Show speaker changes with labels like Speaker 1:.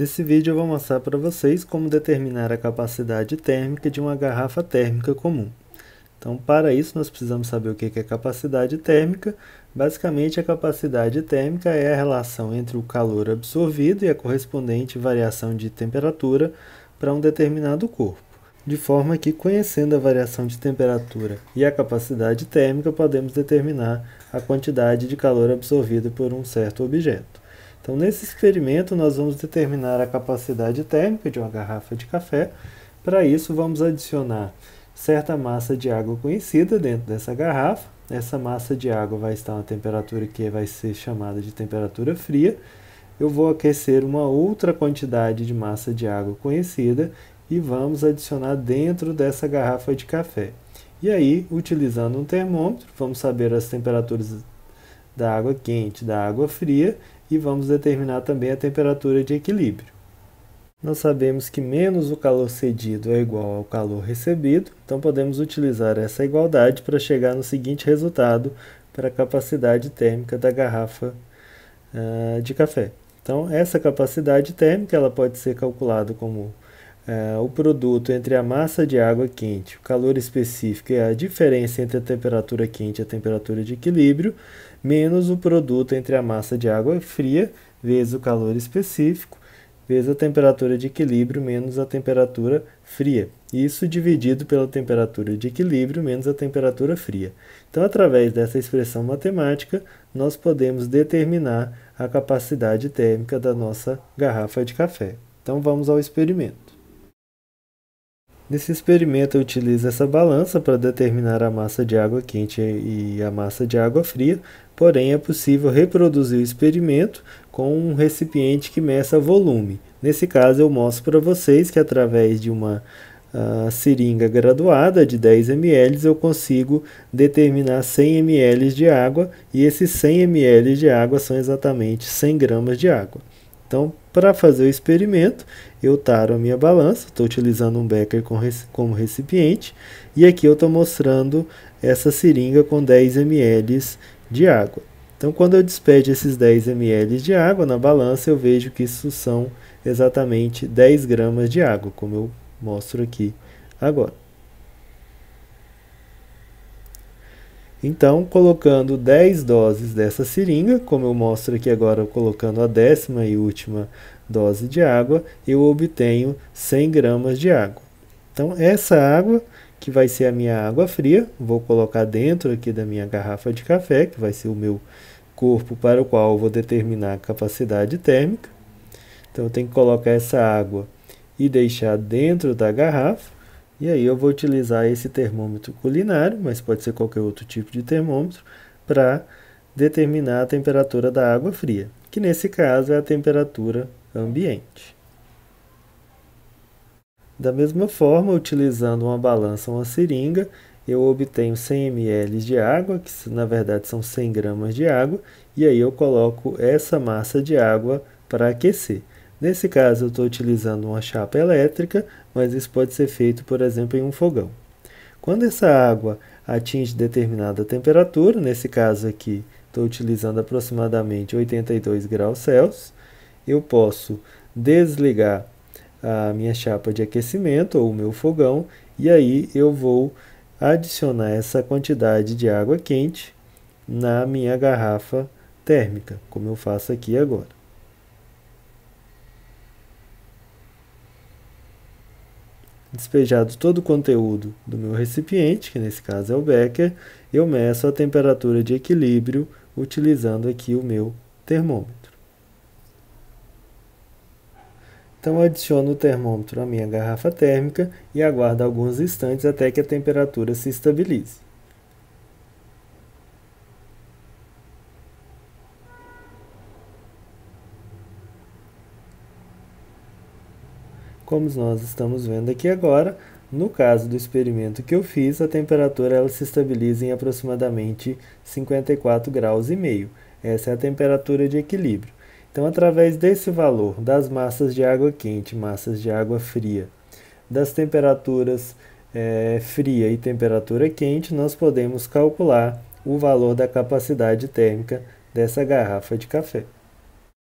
Speaker 1: Nesse vídeo eu vou mostrar para vocês como determinar a capacidade térmica de uma garrafa térmica comum. Então, para isso, nós precisamos saber o que é capacidade térmica. Basicamente, a capacidade térmica é a relação entre o calor absorvido e a correspondente variação de temperatura para um determinado corpo. De forma que, conhecendo a variação de temperatura e a capacidade térmica, podemos determinar a quantidade de calor absorvido por um certo objeto. Então, nesse experimento, nós vamos determinar a capacidade térmica de uma garrafa de café. Para isso, vamos adicionar certa massa de água conhecida dentro dessa garrafa. Essa massa de água vai estar a uma temperatura que vai ser chamada de temperatura fria. Eu vou aquecer uma outra quantidade de massa de água conhecida e vamos adicionar dentro dessa garrafa de café. E aí, utilizando um termômetro, vamos saber as temperaturas da água quente, da água fria e vamos determinar também a temperatura de equilíbrio. Nós sabemos que menos o calor cedido é igual ao calor recebido, então podemos utilizar essa igualdade para chegar no seguinte resultado para a capacidade térmica da garrafa uh, de café. Então, essa capacidade térmica ela pode ser calculada como uh, o produto entre a massa de água quente, o calor específico e a diferença entre a temperatura quente e a temperatura de equilíbrio, menos o produto entre a massa de água fria vezes o calor específico, vezes a temperatura de equilíbrio menos a temperatura fria. Isso dividido pela temperatura de equilíbrio menos a temperatura fria. Então, através dessa expressão matemática, nós podemos determinar a capacidade térmica da nossa garrafa de café. Então, vamos ao experimento. Nesse experimento eu utilizo essa balança para determinar a massa de água quente e a massa de água fria, porém é possível reproduzir o experimento com um recipiente que meça volume. Nesse caso eu mostro para vocês que através de uma uh, seringa graduada de 10 ml eu consigo determinar 100 ml de água e esses 100 ml de água são exatamente 100 gramas de água. Então, para fazer o experimento, eu taro a minha balança, estou utilizando um becker como recipiente, e aqui eu estou mostrando essa seringa com 10 ml de água. Então, quando eu despejo esses 10 ml de água na balança, eu vejo que isso são exatamente 10 gramas de água, como eu mostro aqui agora. Então, colocando 10 doses dessa seringa, como eu mostro aqui agora, colocando a décima e última dose de água, eu obtenho 100 gramas de água. Então, essa água, que vai ser a minha água fria, vou colocar dentro aqui da minha garrafa de café, que vai ser o meu corpo para o qual vou determinar a capacidade térmica. Então, eu tenho que colocar essa água e deixar dentro da garrafa. E aí eu vou utilizar esse termômetro culinário, mas pode ser qualquer outro tipo de termômetro, para determinar a temperatura da água fria, que nesse caso é a temperatura ambiente. Da mesma forma, utilizando uma balança ou uma seringa, eu obtenho 100 ml de água, que na verdade são 100 gramas de água, e aí eu coloco essa massa de água para aquecer. Nesse caso, eu estou utilizando uma chapa elétrica, mas isso pode ser feito, por exemplo, em um fogão. Quando essa água atinge determinada temperatura, nesse caso aqui, estou utilizando aproximadamente 82 graus Celsius, eu posso desligar a minha chapa de aquecimento ou o meu fogão e aí eu vou adicionar essa quantidade de água quente na minha garrafa térmica, como eu faço aqui agora. Despejado todo o conteúdo do meu recipiente, que nesse caso é o becker, eu meço a temperatura de equilíbrio utilizando aqui o meu termômetro. Então adiciono o termômetro à minha garrafa térmica e aguardo alguns instantes até que a temperatura se estabilize. Como nós estamos vendo aqui agora, no caso do experimento que eu fiz, a temperatura ela se estabiliza em aproximadamente 54 graus e meio. Essa é a temperatura de equilíbrio. Então, através desse valor das massas de água quente, massas de água fria, das temperaturas é, fria e temperatura quente, nós podemos calcular o valor da capacidade térmica dessa garrafa de café.